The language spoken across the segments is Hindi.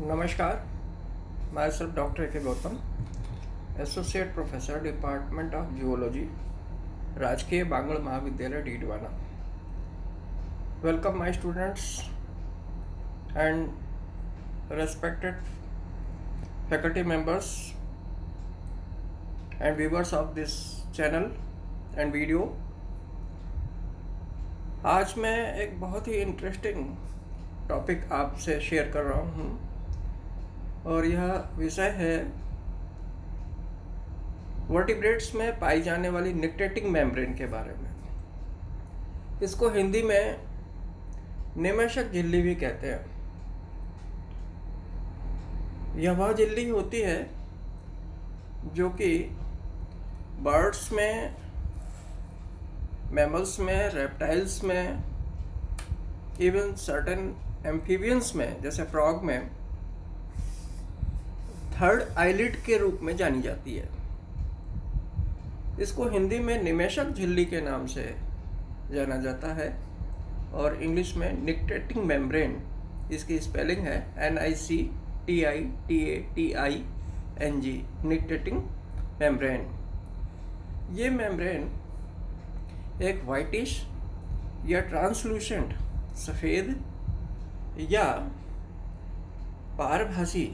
नमस्कार मैं self doctor K Gautam associate professor department of geology Rajkiya Bangur Mahavidyalaya Didwana. Welcome my students and respected faculty members and viewers of this channel and video आज मैं एक बहुत ही इंटरेस्टिंग टॉपिक आपसे शेयर कर रहा हूँ। और यह विषय है वर्टिब्रेट्स में पाई जाने वाली निक्टेटिंग मेम्ब्रेन के बारे में। इसको हिंदी में निमेशक झिल्ली भी कहते हैं। यह वह झिल्ली होती है जो कि बर्ड्स में, मैमल्स में, रेप्टाइल्स में, इवन सर्टन एम्फीबियंस में, जैसे फ्रॉग में थर्ड आईलिड के रूप में जानी जाती है। इसको हिंदी में निमेशक झिल्ली के नाम से जाना जाता है और इंग्लिश में निकटेटिंग मेम्ब्रेन। इसकी स्पेलिंग है N I C T I T A T I N G nictitating membrane. ये मेम्ब्रेन एक वाइटिश या ट्रांसलूसेंट, सफ़ेद या पारभासी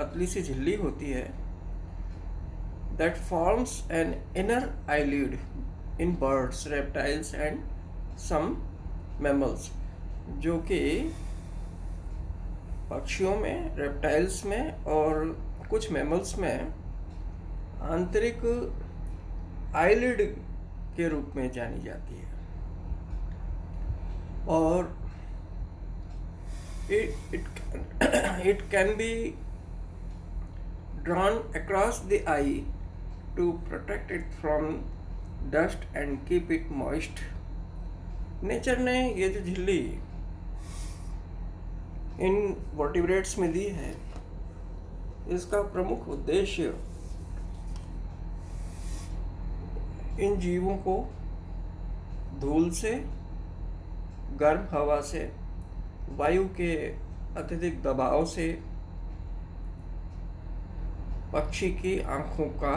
पतली सी झिल्ली होती है that forms an inner eyelid in birds reptiles and some mammals जो कि पक्षियों में रेप्टाइल्स में और कुछ मैमल्स में आंतरिक आईलिड के रूप में जानी जाती है। और it it it can drawn across the eye to protect it from dust and keep it moist. Nature ने ये जो झिल्ली इन वर्टिब्रेट्स में दी है, इसका प्रमुख उद्देश्य इन जीवों को धूल से, गर्म हवा से, वायु के अत्यधिक दबाव से पक्षी की आँखों का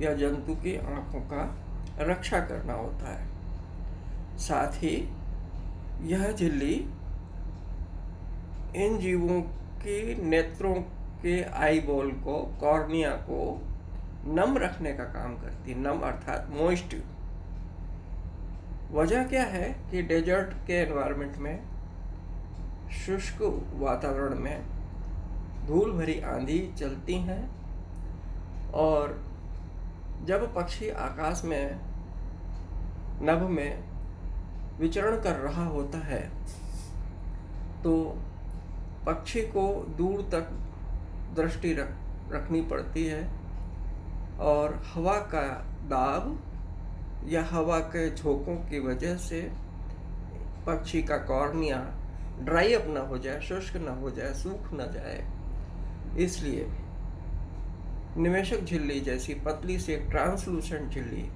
या जंतु की आँखों का रक्षा करना होता है। साथ ही यह झिल्ली इन जीवों की नेत्रों के आई बॉल को, कॉर्निया को नम रखने का काम करती नम अर्थात मोइस्ट। वजह क्या है कि डेजर्ट के एनवायरनमेंट में, शुष्क वातावरण में धूल भरी आंधी चलती हैं और जब पक्षी आकाश में, नभ में विचरण कर रहा होता है तो पक्षी को दूर तक दृष्टि रख, रखनी पड़ती है और हवा का दाब या हवा के झोंकों की वजह से पक्षी का कॉर्निया ड्राई अप ना हो जाए, शुष्क ना हो जाए, सूख ना जाए। इसलिए निवेशक झिल्ली जैसी पतली से ट्रांसलूसेंट झिल्ली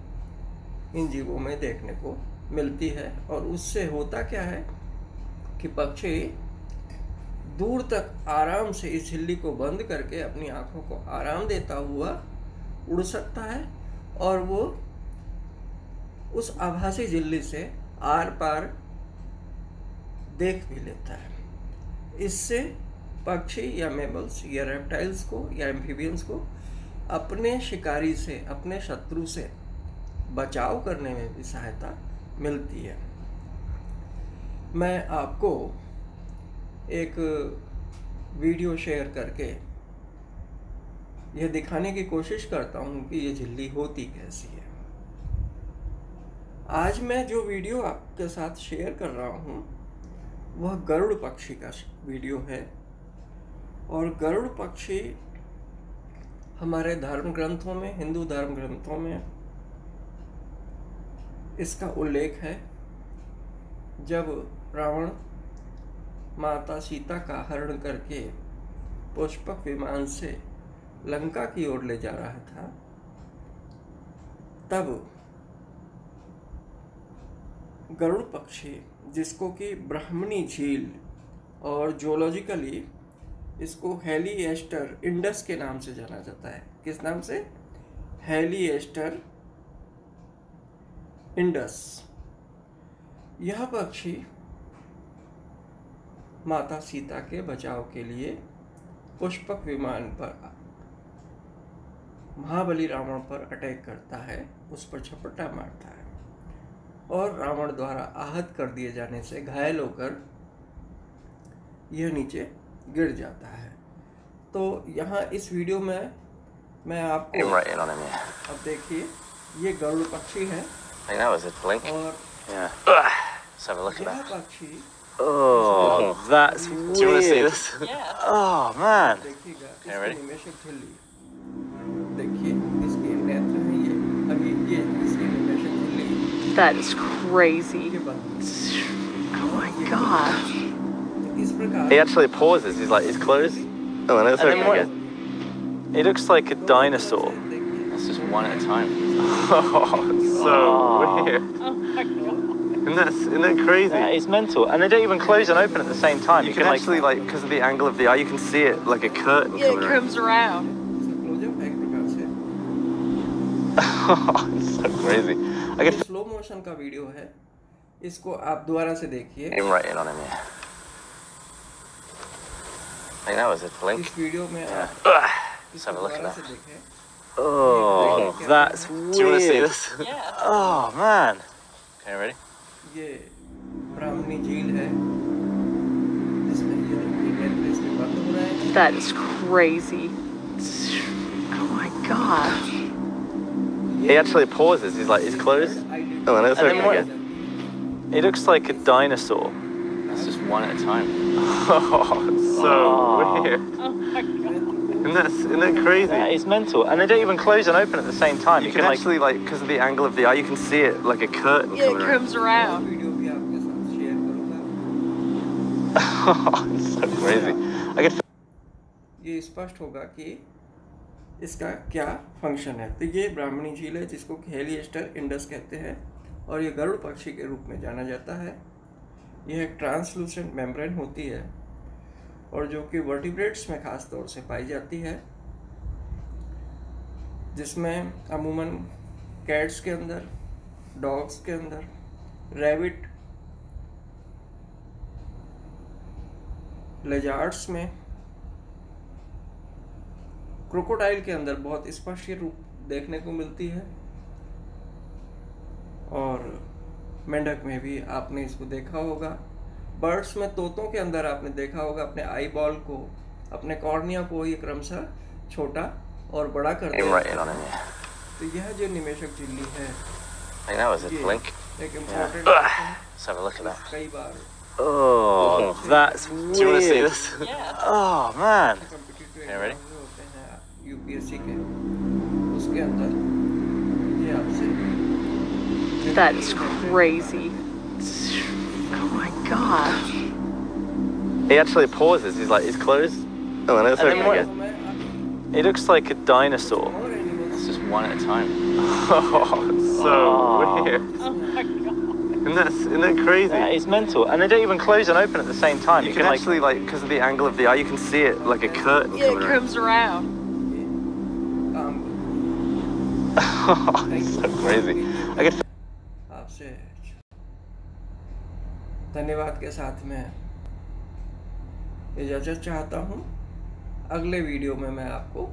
इन जीवों में देखने को मिलती है। और उससे होता क्या है कि पक्षी दूर तक आराम से इस झिल्ली को बंद करके अपनी आँखों को आराम देता हुआ उड़ सकता है और वो उस आभासी झिल्ली से आर पार देख भी लेता है। इससे पक्षी या मेमल्स या रेप्टाइल्स को या एम्फीबियंस को अपने शिकारी से, अपने शत्रु से बचाव करने में भी सहायता मिलती है। मैं आपको एक वीडियो शेयर करके यह दिखाने की कोशिश करता हूँ कि ये झिल्ली होती कैसी है। आज मैं जो वीडियो आपके साथ शेयर कर रहा हूँ, वह गरुड़ पक्षी का वीडियो है। और गरुड़ पक्षी हमारे धर्म ग्रंथों में, हिंदू धर्म ग्रंथों में, इसका उल्लेख है। जब रावण माता सीता का हरण करके पुष्पक विमान से लंका की ओर ले जा रहा था, तब गरुड़ पक्षी, जिसको कि ब्राह्मणी झील और जोलॉजिकली इसको हेली एस्टर इंडस के नाम से जाना जाता है। किस नाम से? Haliastur indus. यह पक्षी माता सीता के बचाव के लिए पुष्पक विमान पर, महाबली रावण पर अटैक करता है, उस पर छपटा मारता है और रावण द्वारा आहत कर दिए जाने से घायल होकर यह नीचे गिर जाता है तो यहाँ इस वीडियो में मैं आपको Aim right in on him, yeah. अब देखिए ये गरुड़ पक्षी है I think that was a blink. और Yeah. Let's have a look at यह that. पक्षी Oh, that's Do you Do you want to see weird. this? Yeah. Oh man. देखिएगा Okay, इसकी ready? निमेशक झिल्ली देखिए इसके नेत्र हैं ये अभी ये इसकी निमेशक झिल्ली That is crazy. ये बंद Oh my gosh. तो इस प्रकार He actually pauses. He's like, he's closed. Oh, and it's And then open what- again. He looks like a dinosaur. देखिए That's just one at a time. Oh, so weird. Oh my god. Isn't that, isn't that crazy? Yeah, it's mental, and they don't even close and open at the same time. You can actually, like, because of the angle of the eye, you can see it like a curtain Yeah, it coming around. comes around. इसका क्लोजअप है एक प्रकार से Oh, it's so crazy. I ये can स्लो मोशन का वीडियो है इसको आप दोबारा से देखिए aim right in on him, yeah. I think that was a blink. इस वीडियो में Yeah. आप Ugh. Let's इसको have a look at दोबारा that. से देखें Oh, that's Do you want to see weird. this? Yeah. Oh man. Okay, ready? ये ब्राह्मणी झील है जिसमें ये देखिए नेत्र इसके बंद हो रहे हैं That is crazy. Oh my gosh. He actually pauses. He's like, he's closed. Oh, and it's And then open what- again. It looks like a dinosaur. That's just one at a time. Oh, so Oh. weird. Oh my god. Isn't that, isn't that crazy? Yeah, it's mental, and they don't even close and open at the same time. You You can can like, actually, like, because of the angle of the eye, you can see it like a curtain Yeah, coming it around. comes around. Video भी आपके साथ शेयर करूंगा Oh, it's so crazy. I can ये स्पष्ट होगा कि इसका क्या फंक्शन है तो ये ब्राह्मणी झील है जिसको हेलिएस्टर इंडस कहते हैं और ये गरुड़ पक्षी के रूप में जाना जाता है यह एक ट्रांसलूसेंट मेम्ब्रेन होती है और जो कि वर्टिब्रेट्स में खास तौर से पाई जाती है, जिसमें अमूमन कैट्स के अंदर डॉग्स के अंदर रैबिट लेजार्ड्स में क्रोकोडाइल के अंदर बहुत स्पष्ट रूप देखने को मिलती है और मेंढक में भी आपने इसको देखा होगा बर्ड्स में तोतों के अंदर आपने देखा होगा अपने आई बॉल को अपने कॉर्निया को ये क्रमशः छोटा और बड़ा कर दिया. तो यह जो निमेशक झिल्ली है. एक इम्पोर्टेंट. कई बार oh, that's Do you want to see this? Yeah. Oh man. Competitive Yeah, ready? Exam होते हैं यूपीएससी के उसके अंदर ये आपसे That is crazy. Oh my gosh. He actually pauses. He's like, he's closed. Oh, no, that's and okay. It looks like a dinosaur. It's just one at a time. oh, it's so oh. weird. Oh my god. That's isn't that crazy? Yeah, it's mental, and they don't even close and open at the same time. You, you can, can, actually like because like, of the angle of the eye, you can see it like a curtain. Yeah, it comes around. oh, it's so crazy. I guess. आपसे धन्यवाद के साथ में इजाज़त चाहता हूँ। अगले वीडियो में मैं आपको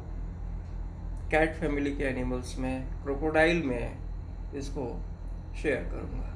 कैट फैमिली के एनिमल्स में, क्रोकोडाइल में इसको शेयर करूँगा।